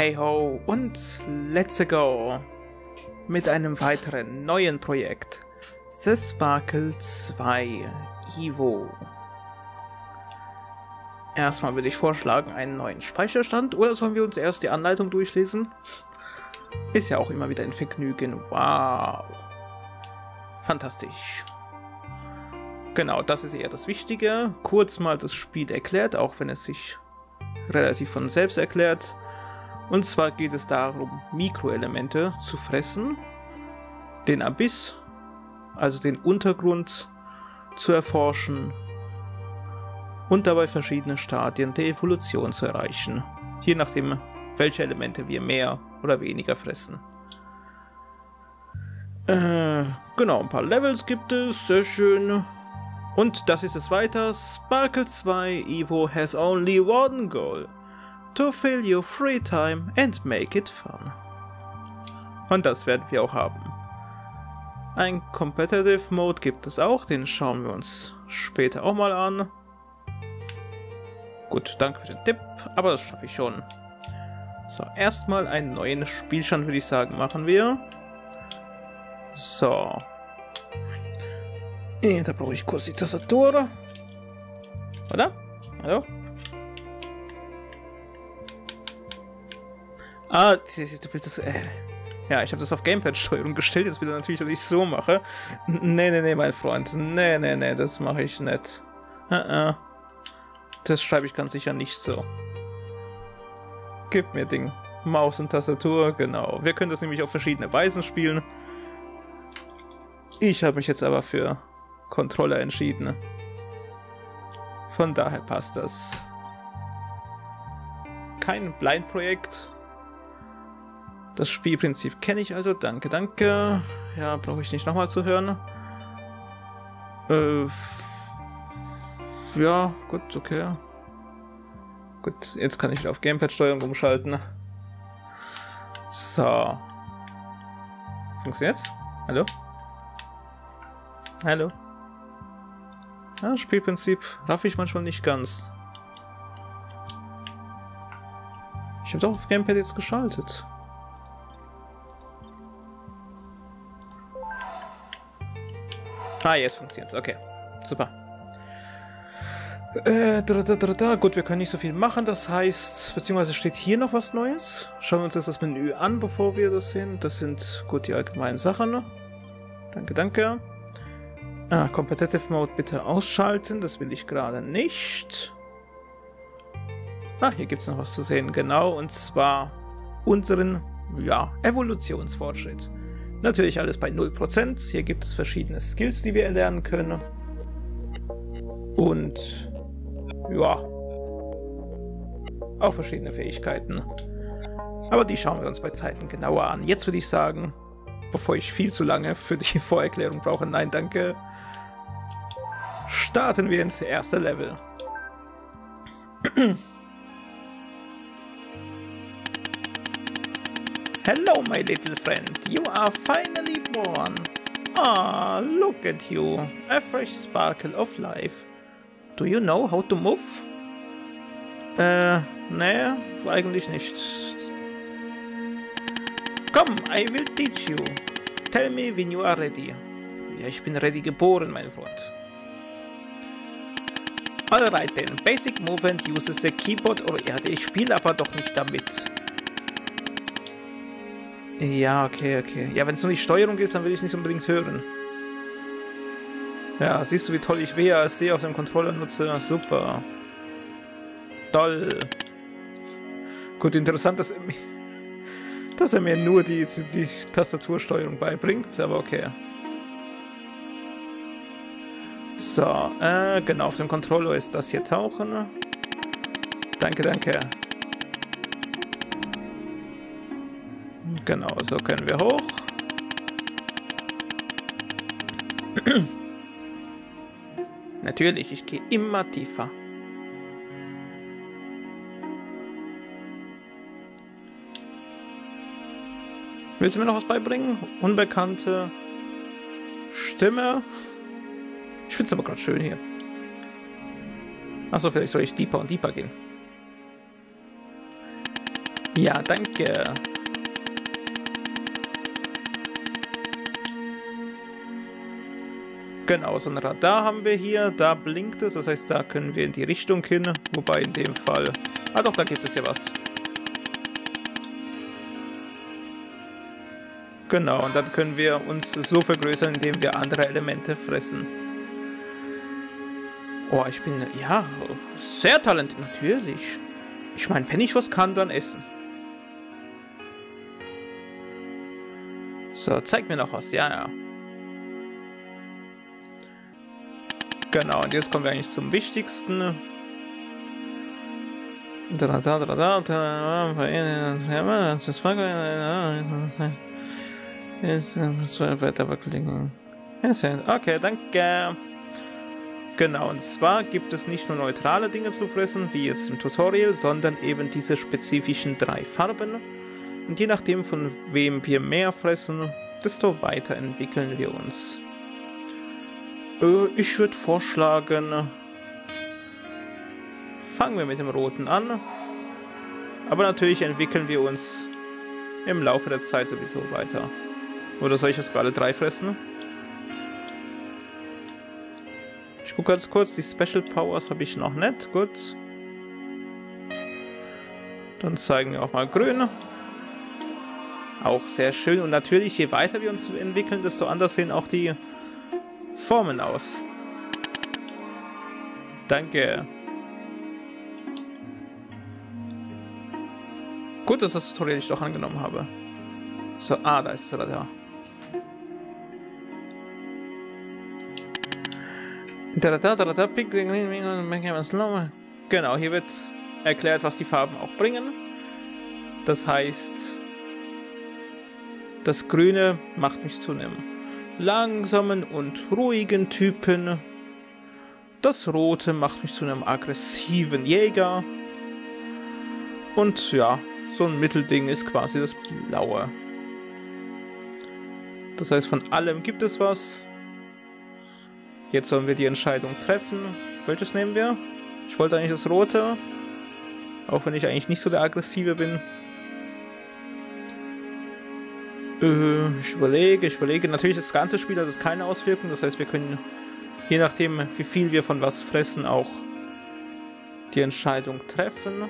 Hey ho und let's go mit einem weiteren neuen Projekt. The Sparkle 2 Evo. Erstmal würde ich vorschlagen, einen neuen Speicherstand oder sollen wir uns erst die Anleitung durchlesen? Ist ja auch immer wieder ein Vergnügen. Wow. Fantastisch. Genau, das ist eher das Wichtige. Kurz mal das Spiel erklärt, auch wenn es sich relativ von selbst erklärt. Und zwar geht es darum, Mikroelemente zu fressen, den Abyss, also den Untergrund, zu erforschen und dabei verschiedene Stadien der Evolution zu erreichen, je nachdem, welche Elemente wir mehr oder weniger fressen. Äh, genau, ein paar Levels gibt es, sehr schön. Und das ist es weiter. Sparkle 2 Evo has only one goal. To fill your free time and make it fun. Und das werden wir auch haben. Ein Competitive Mode gibt es auch, den schauen wir uns später auch mal an. Gut, danke für den Tipp, aber das schaffe ich schon. So, erstmal einen neuen Spielstand, würde ich sagen, machen wir. So. Da brauche ich kurz die Tastatur. Oder? Hallo? Ah, du willst das... Äh. Ja, ich habe das auf Gamepad-Steuerung gestellt. Jetzt will er natürlich, dass ich so mache. Nee, nee, nee, mein Freund. Nee, nee, nee, das mache ich nicht. Uh -uh. Das schreibe ich ganz sicher nicht so. Gib mir Ding. Maus und Tastatur, genau. Wir können das nämlich auf verschiedene Weisen spielen. Ich habe mich jetzt aber für Controller entschieden. Von daher passt das. Kein Blind-Projekt. Das Spielprinzip kenne ich also. Danke, danke. Ja, brauche ich nicht nochmal zu hören. Äh, ja, gut, okay. Gut, jetzt kann ich wieder auf Gamepad-Steuerung umschalten. So. Funktioniert's? Hallo? Hallo? Ja, Spielprinzip raff ich manchmal nicht ganz. Ich habe doch auf Gamepad jetzt geschaltet. Ah, jetzt funktioniert's. Okay. Super. Äh, da, da, da, da. Gut, wir können nicht so viel machen. Das heißt, beziehungsweise steht hier noch was Neues. Schauen wir uns jetzt das Menü an, bevor wir das sehen. Das sind, gut, die allgemeinen Sachen. Danke, danke. Ah, Competitive Mode bitte ausschalten. Das will ich gerade nicht. Ah, hier gibt es noch was zu sehen. Genau, und zwar unseren, ja, Evolutionsfortschritt. Natürlich alles bei 0%. Hier gibt es verschiedene Skills, die wir erlernen können. Und ja, auch verschiedene Fähigkeiten. Aber die schauen wir uns bei Zeiten genauer an. Jetzt würde ich sagen, bevor ich viel zu lange für die Vorerklärung brauche, nein, danke, starten wir ins erste Level. Hello, my little friend. You are finally born. Ah, look at you. A fresh sparkle of life. Do you know how to move? Äh, nee, eigentlich nicht. Komm, I will teach you. Tell me when you are ready. Ja, ich bin ready geboren, mein Freund. Alright then, Basic Movement uses the keyboard or... Ja, ich spiele aber doch nicht damit. Ja, okay, okay. Ja, wenn es nur die Steuerung ist, dann will ich nicht unbedingt hören. Ja, siehst du, wie toll ich WASD auf dem Controller nutze? Super. Toll. Gut, interessant, dass er, mir, dass er mir nur die, die, die Tastatursteuerung beibringt, aber okay. So, äh, genau, auf dem Controller ist das hier tauchen. Danke, danke. Genau, so können wir hoch. Natürlich, ich gehe immer tiefer. Willst du mir noch was beibringen? Unbekannte Stimme. Ich finde es aber gerade schön hier. Achso, vielleicht soll ich deeper und deeper gehen. Ja, danke. Genau, so ein Radar haben wir hier. Da blinkt es, das heißt, da können wir in die Richtung hin. Wobei in dem Fall... Ah doch, da gibt es ja was. Genau, und dann können wir uns so vergrößern, indem wir andere Elemente fressen. Oh, ich bin, ja, sehr talentiert, natürlich. Ich meine, wenn ich was kann, dann essen. So, zeig mir noch was, ja, ja. Genau, und jetzt kommen wir eigentlich zum Wichtigsten. Okay, danke. Genau, und zwar gibt es nicht nur neutrale Dinge zu fressen, wie jetzt im Tutorial, sondern eben diese spezifischen drei Farben. Und je nachdem, von wem wir mehr fressen, desto weiter entwickeln wir uns. Äh, ich würde vorschlagen, fangen wir mit dem roten an. Aber natürlich entwickeln wir uns im Laufe der Zeit sowieso weiter. Oder soll ich jetzt gerade drei fressen? Ich gucke ganz kurz, die Special Powers habe ich noch nicht. Gut. Dann zeigen wir auch mal grün. Auch sehr schön. Und natürlich, je weiter wir uns entwickeln, desto anders sehen auch die Formen aus. Danke. Gut, dass das Tutorial ich doch angenommen habe. So, ah, da ist es da. Genau, hier wird erklärt, was die Farben auch bringen. Das heißt, das Grüne macht mich zu einem langsamen und ruhigen Typen. Das Rote macht mich zu einem aggressiven Jäger. Und ja, so ein Mittelding ist quasi das Blaue. Das heißt, von allem gibt es was. Jetzt sollen wir die Entscheidung treffen. Welches nehmen wir? Ich wollte eigentlich das rote. Auch wenn ich eigentlich nicht so der Aggressive bin. Äh, ich überlege, ich überlege. Natürlich das ganze Spiel hat es keine Auswirkung. Das heißt, wir können, je nachdem, wie viel wir von was fressen, auch die Entscheidung treffen.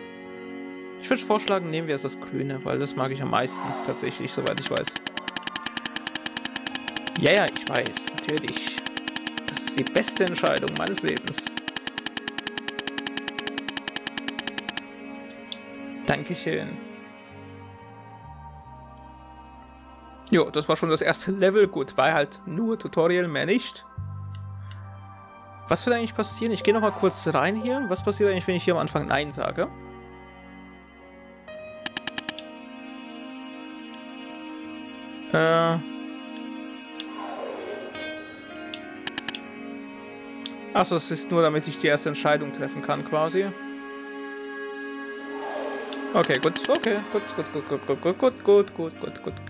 Ich würde vorschlagen, nehmen wir jetzt das Grüne, weil das mag ich am meisten, tatsächlich, soweit ich weiß. Ja, ja, ich weiß, natürlich ist die beste Entscheidung meines Lebens. Dankeschön. Jo, das war schon das erste Level. Gut, war halt nur Tutorial, mehr nicht. Was wird eigentlich passieren? Ich gehe nochmal kurz rein hier. Was passiert eigentlich, wenn ich hier am Anfang Nein sage? Äh... Achso, es ist nur, damit ich die erste Entscheidung treffen kann, quasi. Okay, gut, okay, gut, gut, gut, gut, gut, gut, gut, gut, gut, gut, gut.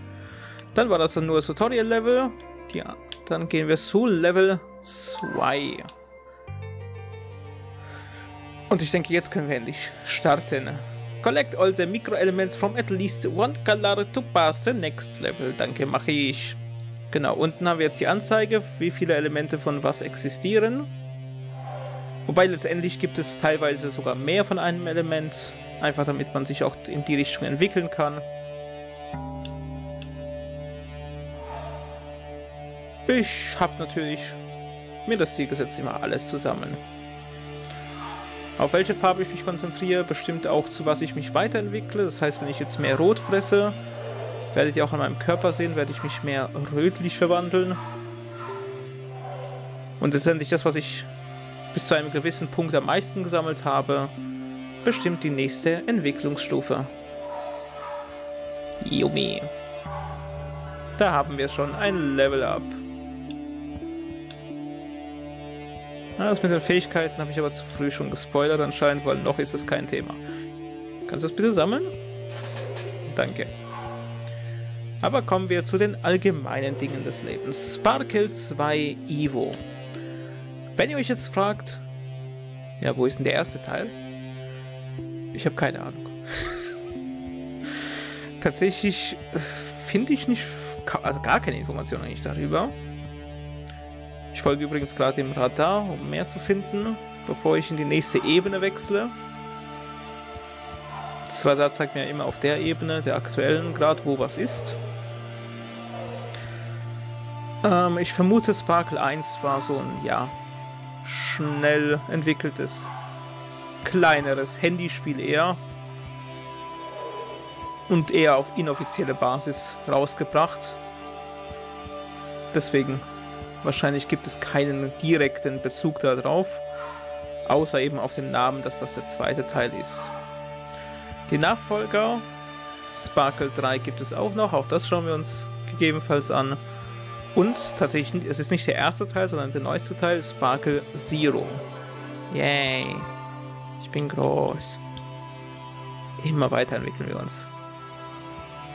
Dann war das dann nur das Tutorial-Level. Ja, dann gehen wir zu Level 2. Und ich denke, jetzt können wir endlich starten. Collect all the micro elements from at least one color to pass the next level. Danke, mache ich. Genau, unten haben wir jetzt die Anzeige, wie viele Elemente von was existieren. Wobei letztendlich gibt es teilweise sogar mehr von einem Element, einfach damit man sich auch in die Richtung entwickeln kann. Ich habe natürlich mir das Ziel gesetzt, immer alles zusammen. Auf welche Farbe ich mich konzentriere, bestimmt auch zu was ich mich weiterentwickle. Das heißt, wenn ich jetzt mehr Rot fresse, werdet ihr auch an meinem Körper sehen, werde ich mich mehr rötlich verwandeln. Und letztendlich das, was ich bis zu einem gewissen Punkt am meisten gesammelt habe, bestimmt die nächste Entwicklungsstufe. Yumi. Da haben wir schon ein Level Up. Das mit den Fähigkeiten habe ich aber zu früh schon gespoilert anscheinend, weil noch ist das kein Thema. Kannst du das bitte sammeln? Danke. Aber kommen wir zu den allgemeinen Dingen des Lebens. Sparkle 2 Evo. Wenn ihr euch jetzt fragt, ja, wo ist denn der erste Teil? Ich habe keine Ahnung. Tatsächlich äh, finde ich nicht, also gar keine Informationen eigentlich darüber. Ich folge übrigens gerade dem Radar, um mehr zu finden, bevor ich in die nächste Ebene wechsle. Das Radar zeigt mir immer auf der Ebene, der aktuellen, gerade wo was ist. Ähm, ich vermute, Sparkle 1 war so ein, ja, schnell entwickeltes, kleineres Handyspiel eher. Und eher auf inoffizielle Basis rausgebracht. Deswegen, wahrscheinlich gibt es keinen direkten Bezug darauf. Außer eben auf den Namen, dass das der zweite Teil ist. Die Nachfolger Sparkle 3 gibt es auch noch, auch das schauen wir uns gegebenenfalls an. Und tatsächlich, es ist nicht der erste Teil, sondern der neueste Teil, Sparkle Zero. Yay. Ich bin groß. Immer weiterentwickeln wir uns.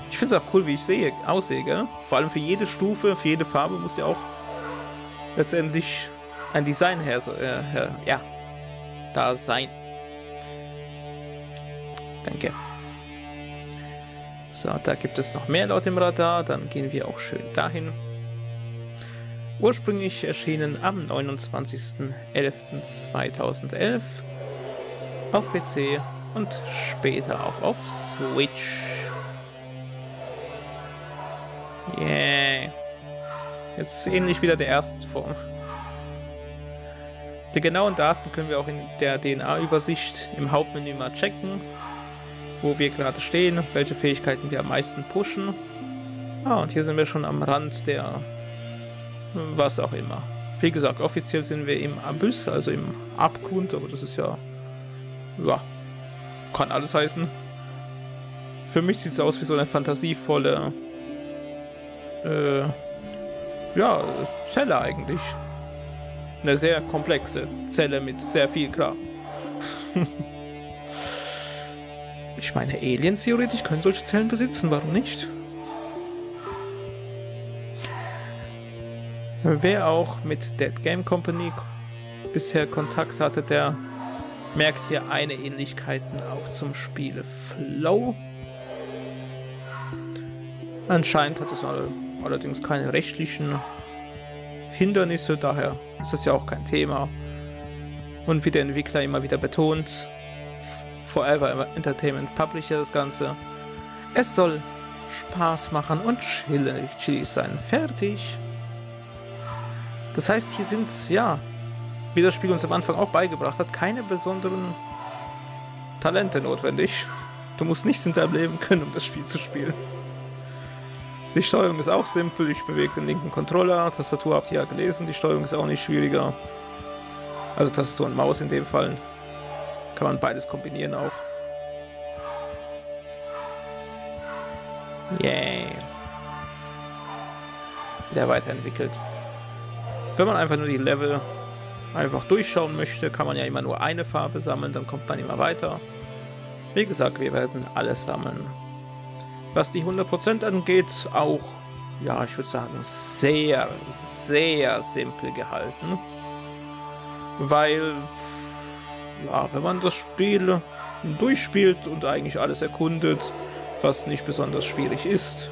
Ich finde es auch cool, wie ich sehe, aussehe, gell? Vor allem für jede Stufe, für jede Farbe muss ja auch letztendlich ein Design her, äh, her ja, da sein. Danke. So, da gibt es noch mehr laut dem Radar. Dann gehen wir auch schön dahin. Ursprünglich erschienen am 29.11.2011 auf PC und später auch auf Switch. Yeah. Jetzt ähnlich wieder der ersten Form. Die genauen Daten können wir auch in der DNA-Übersicht im Hauptmenü mal checken, wo wir gerade stehen, welche Fähigkeiten wir am meisten pushen. Ah, und hier sind wir schon am Rand der was auch immer. Wie gesagt, offiziell sind wir im Abyss, also im Abgrund, aber das ist ja, ja, kann alles heißen. Für mich sieht es aus wie so eine fantasievolle, äh, ja, Zelle eigentlich. Eine sehr komplexe Zelle mit sehr viel Kram. ich meine, Aliens theoretisch können solche Zellen besitzen, warum nicht? Wer auch mit Dead Game Company bisher Kontakt hatte, der merkt hier eine Ähnlichkeiten auch zum Spiel Flow. Anscheinend hat es allerdings keine rechtlichen Hindernisse, daher ist es ja auch kein Thema. Und wie der Entwickler immer wieder betont, Forever Entertainment Publisher das Ganze, es soll Spaß machen und chillig sein. Fertig. Das heißt, hier sind, ja, wie das Spiel uns am Anfang auch beigebracht hat, keine besonderen Talente notwendig. Du musst nichts in deinem Leben können, um das Spiel zu spielen. Die Steuerung ist auch simpel, ich bewege den linken Controller, Tastatur habt ihr ja gelesen, die Steuerung ist auch nicht schwieriger. Also Tastatur und Maus in dem Fall. Kann man beides kombinieren auch. Yay. Wieder weiterentwickelt. Wenn man einfach nur die Level einfach durchschauen möchte, kann man ja immer nur eine Farbe sammeln, dann kommt man immer weiter. Wie gesagt, wir werden alles sammeln. Was die 100% angeht, auch, ja, ich würde sagen, sehr, sehr simpel gehalten. Weil, ja, wenn man das Spiel durchspielt und eigentlich alles erkundet, was nicht besonders schwierig ist,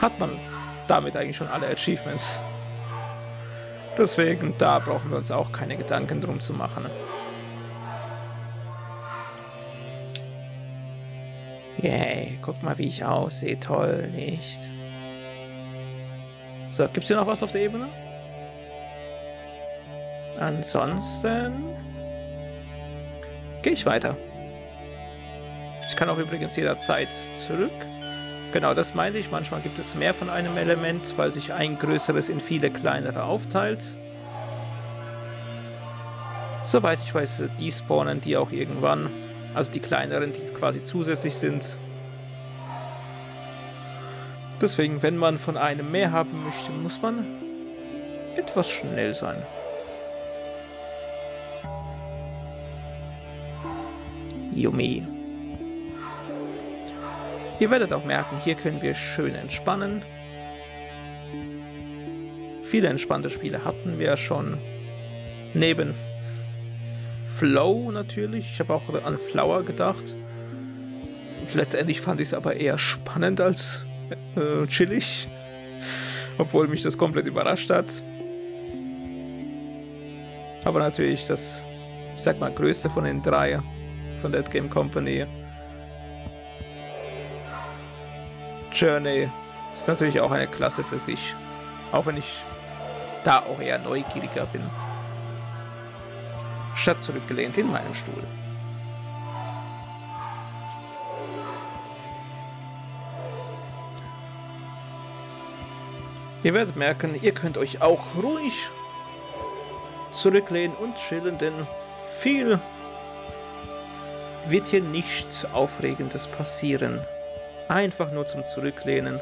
hat man damit eigentlich schon alle Achievements. Deswegen, da brauchen wir uns auch keine Gedanken drum zu machen. Yay, guck mal, wie ich aussehe. Toll, nicht? So, gibt es hier noch was auf der Ebene? Ansonsten gehe ich weiter. Ich kann auch übrigens jederzeit zurück. Genau, das meinte ich. Manchmal gibt es mehr von einem Element, weil sich ein größeres in viele kleinere aufteilt. Soweit ich weiß, die spawnen die auch irgendwann. Also die kleineren, die quasi zusätzlich sind. Deswegen, wenn man von einem mehr haben möchte, muss man etwas schnell sein. Yummy. Ihr werdet auch merken, hier können wir schön entspannen. Viele entspannte Spiele hatten wir schon. Neben Flow natürlich. Ich habe auch an Flower gedacht. Letztendlich fand ich es aber eher spannend als äh, chillig. Obwohl mich das komplett überrascht hat. Aber natürlich das, ich sag mal, größte von den drei von Dead Game Company. Journey ist natürlich auch eine Klasse für sich. Auch wenn ich da auch eher neugieriger bin. Statt zurückgelehnt in meinem Stuhl. Ihr werdet merken, ihr könnt euch auch ruhig zurücklehnen und chillen, denn viel wird hier nichts Aufregendes passieren. Einfach nur zum Zurücklehnen.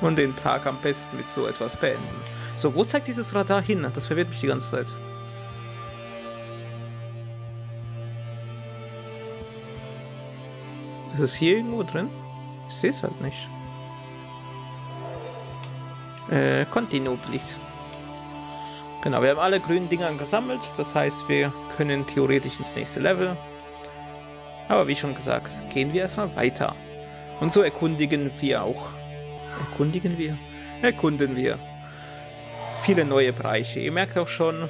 Und den Tag am besten mit so etwas beenden. So, wo zeigt dieses Radar hin? Das verwirrt mich die ganze Zeit. Ist es hier irgendwo drin? Ich sehe es halt nicht. Äh, continue, please. Genau, wir haben alle grünen Dinger gesammelt. Das heißt, wir können theoretisch ins nächste Level. Aber wie schon gesagt, gehen wir erstmal weiter. Und so erkundigen wir auch. Erkundigen wir? Erkunden wir. Viele neue Bereiche. Ihr merkt auch schon,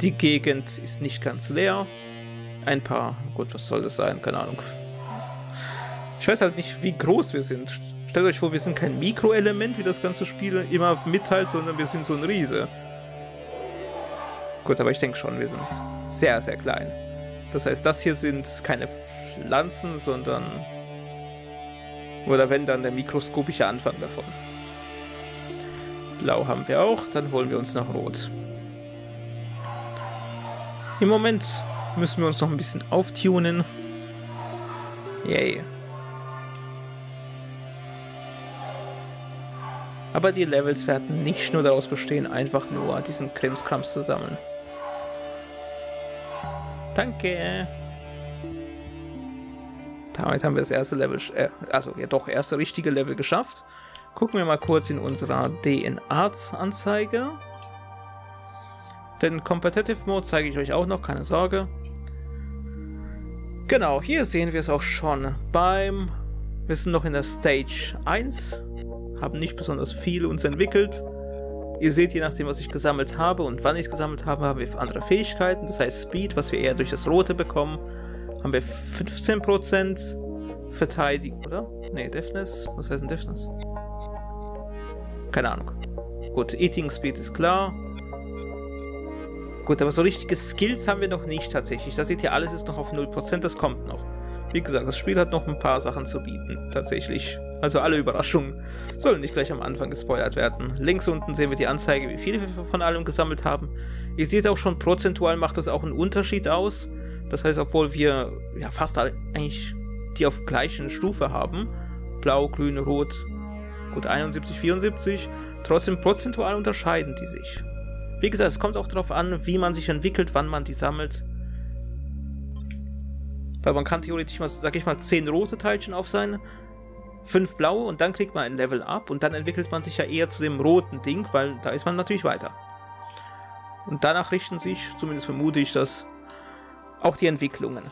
die Gegend ist nicht ganz leer. Ein paar, gut, was soll das sein? Keine Ahnung. Ich weiß halt nicht, wie groß wir sind. Stellt euch vor, wir sind kein Mikroelement, wie das ganze Spiel immer mitteilt, sondern wir sind so ein Riese. Gut, aber ich denke schon, wir sind sehr, sehr klein. Das heißt, das hier sind keine Pflanzen, sondern... Oder wenn, dann der mikroskopische Anfang davon. Blau haben wir auch, dann holen wir uns noch Rot. Im Moment müssen wir uns noch ein bisschen auftunen. Yay. Aber die Levels werden nicht nur daraus bestehen, einfach nur diesen Krimskrams zu sammeln. Danke. Damit haben wir das erste Level, äh, also ja doch, erste richtige Level geschafft. Gucken wir mal kurz in unserer DNA-Anzeige. Den Competitive Mode zeige ich euch auch noch, keine Sorge. Genau, hier sehen wir es auch schon. Beim, wir sind noch in der Stage 1, haben nicht besonders viel uns entwickelt. Ihr seht, je nachdem, was ich gesammelt habe und wann ich es gesammelt habe, haben wir andere Fähigkeiten. Das heißt Speed, was wir eher durch das Rote bekommen, haben wir 15% Verteidigung, oder? Ne, Deafness. Was heißt denn Deafness? Keine Ahnung. Gut, Eating Speed ist klar. Gut, aber so richtige Skills haben wir noch nicht tatsächlich. Da seht ihr, alles ist noch auf 0%, das kommt noch. Wie gesagt, das Spiel hat noch ein paar Sachen zu bieten, tatsächlich. Also alle Überraschungen sollen nicht gleich am Anfang gespoilert werden. Links unten sehen wir die Anzeige, wie viel wir von allem gesammelt haben. Ihr seht auch schon, prozentual macht das auch einen Unterschied aus. Das heißt, obwohl wir ja fast alle eigentlich die auf gleichen Stufe haben, blau, grün, rot, gut 71, 74, trotzdem prozentual unterscheiden die sich. Wie gesagt, es kommt auch darauf an, wie man sich entwickelt, wann man die sammelt. Weil man kann theoretisch mal, sag ich mal, 10 rote Teilchen auf sein fünf blaue und dann kriegt man ein Level up und dann entwickelt man sich ja eher zu dem roten Ding, weil da ist man natürlich weiter. Und danach richten sich, zumindest vermute ich das, auch die Entwicklungen.